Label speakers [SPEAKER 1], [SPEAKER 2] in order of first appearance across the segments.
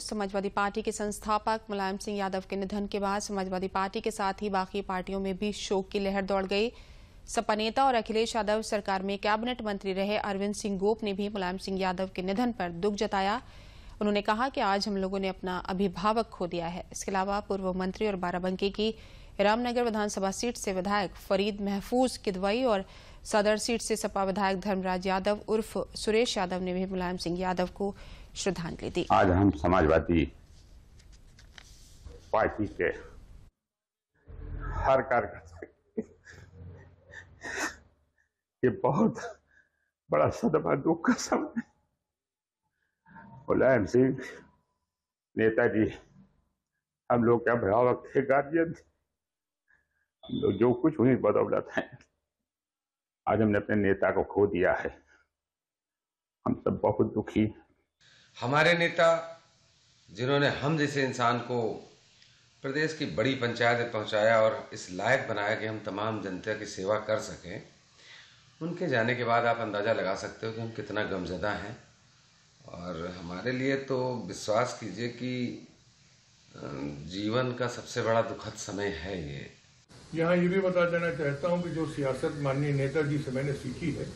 [SPEAKER 1] Samajwadi party के संस्थापक मुलायम सिंह यादव के निधन के बाद समाजवादी पार्टी के साथ ही बाकी पार्टियों में भी शोक की लहर दौड़ गई। सपा नेता और अखिलेश यादव सरकार में कैबिनेट मंत्री रहे अरविंद सिंह गोप ने भी मुलायम सिंह यादव के निधन पर दुख जताया। उन्होंने कहा कि आज हम लोगों ने अपना अभिभावक खो दिया है। इसके अलावा पूर्व मंत्री और बाराबंकी की रामनगर विधानसभा सीट से विधायक फरीद महफूज किदवई और सदर सीट से सपा विधायक धर्मराज यादव उर्फ़ सुरेश यादव ने भी मुलायम सिंह यादव को श्रद्धांजलि दी।
[SPEAKER 2] आज हम समाजवादी पार्टी के हर कार्यकर्ता ये बहुत बड़ा सदमा दुख का समय मुलायम सिंह नेताजी, हम लोग के अभिभावक थे, गार्जियन लोग जो कुछ उन्हीं बदौलत है। आज हमने अपने नेता को खो दिया है। हम सब बहुत दुखी
[SPEAKER 3] हमारे नेता, जिन्होंने हम जैसे इंसान को प्रदेश की बड़ी पंचायत में पहुँचाया और इस लायक बनाया कि हम तमाम जनता की सेवा कर सकें, उनके जाने के बाद आप अंदाज़ा लगा सकते हो कि हम कितना गमजदा हैं। और हमारे लिए तो विश्वास कीजिए कि जीवन का सबसे बड़ा दुखद समय है ये।
[SPEAKER 4] यहाँ ये भी बता देना चाहता हूँ कि जो सियासत माननीय नेताजी से मैंने सीखी है,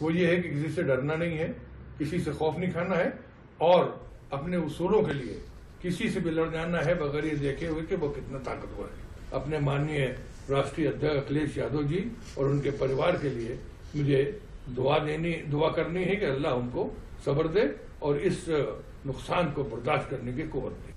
[SPEAKER 4] वो ये है कि किसी से डरना नहीं है, किसी से खौफ नहीं खाना है और अपने उसूलों के लिए किसी से भी लड़ जाना है, बगैर ये देखे हुए कि वो कितना ताकतवर है। अपने माननीय राष्ट्रीय अध्यक्ष अखिलेश यादव जी और उनके परिवार के लिए मुझे दुआ देनी, दुआ करनी है कि अल्लाह उनको सब्र दे और इस नुकसान को बर्दाश्त करने की कुवत दे।